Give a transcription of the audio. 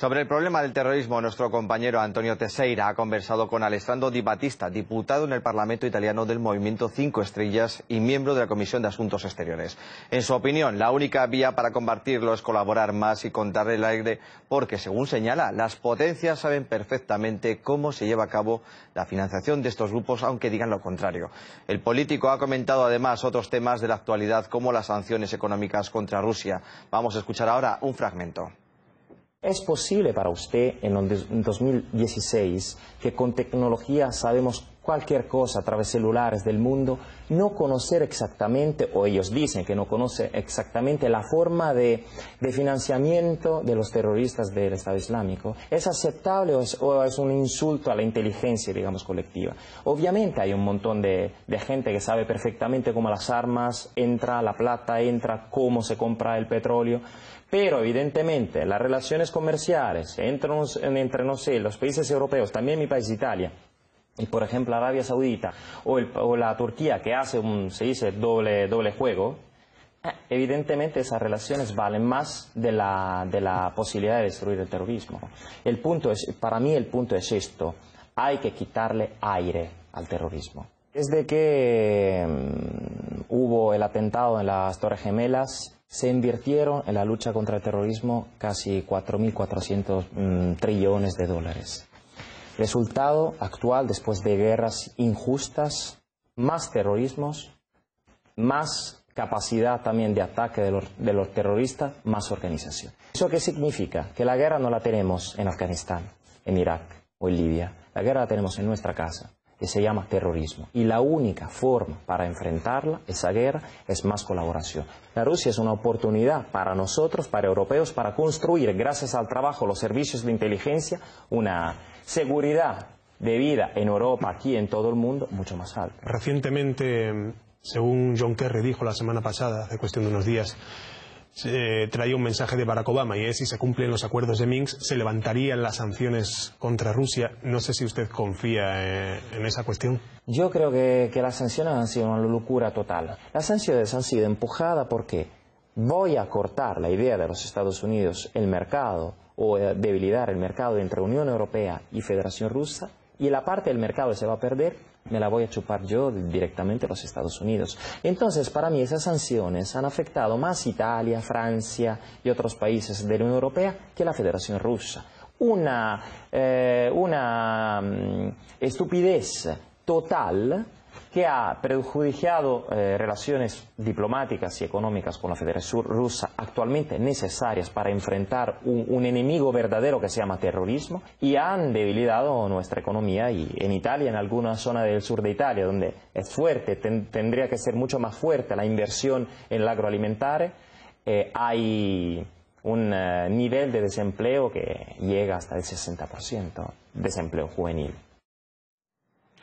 Sobre el problema del terrorismo, nuestro compañero Antonio Teseira ha conversado con Alessandro Di Battista, diputado en el Parlamento italiano del Movimiento Cinco Estrellas y miembro de la Comisión de Asuntos Exteriores. En su opinión, la única vía para combatirlo es colaborar más y contarle el aire, porque, según señala, las potencias saben perfectamente cómo se lleva a cabo la financiación de estos grupos, aunque digan lo contrario. El político ha comentado además otros temas de la actualidad, como las sanciones económicas contra Rusia. Vamos a escuchar ahora un fragmento. ¿Es posible para usted en 2016 que con tecnología sabemos cualquier cosa a través de celulares del mundo, no conocer exactamente, o ellos dicen que no conoce exactamente la forma de, financiamiento de los terroristas del Estado Islámico? ¿Es aceptable o es, un insulto a la inteligencia, digamos, colectiva? Obviamente hay un montón de, gente que sabe perfectamente cómo las armas entra, la plata entra, cómo se compra el petróleo, pero evidentemente las relaciones comerciales entre, entre no sé, los países europeos, también mi país Italia, por ejemplo Arabia Saudita o, la Turquía que hace un, se dice, doble, doble juego, evidentemente esas relaciones valen más de la, de la posibilidad de destruir el terrorismo. El punto es, para mí el punto es esto, hay que quitarle aire al terrorismo. Desde que mm, hubo el atentado en las Torres Gemelas, se invirtieron en la lucha contra el terrorismo casi 4.400 mm, trillones de dólares. Resultado actual después de guerras injustas, más terrorismos, más capacidad también de ataque de los, terroristas, más organización. ¿Eso qué significa? Que la guerra no la tenemos en Afganistán, en Irak o en Libia. La guerra la tenemos en nuestra casa que se llama terrorismo. Y la única forma para enfrentarla, esa guerra, es más colaboración. La Rusia es una oportunidad para nosotros, para europeos, para construir, gracias al trabajo, los servicios de inteligencia, una seguridad de vida en Europa, aquí en todo el mundo, mucho más alta. Recientemente, según John Kerry dijo la semana pasada, hace cuestión de unos días, se traía un mensaje de Barack Obama y es si se cumplen los acuerdos de Minsk se levantarían las sanciones contra Rusia. No sé si usted confía eh, en esa cuestión. Yo creo que, las sanciones han sido una locura total. Las sanciones han sido empujadas porque voy a cortar la idea de los Estados Unidos el mercado o debilitar el mercado entre Unión Europea y Federación Rusa y la parte del mercado que se va a perder me la voy a chupar yo directamente a los Estados Unidos. Entonces, para mí esas sanciones han afectado más Italia, Francia y otros países de la Unión Europea que la Federación Rusa. Una, eh, una mm, estupidez total que ha perjudiciado eh, relaciones diplomáticas y económicas con la Federación Rusa actualmente necesarias para enfrentar un, enemigo verdadero que se llama terrorismo y han debilitado nuestra economía y en Italia, en alguna zona del sur de Italia donde es fuerte, tendría que ser mucho más fuerte la inversión en el agroalimentare, eh, hay un eh, nivel de desempleo que llega hasta el 60%, desempleo juvenil.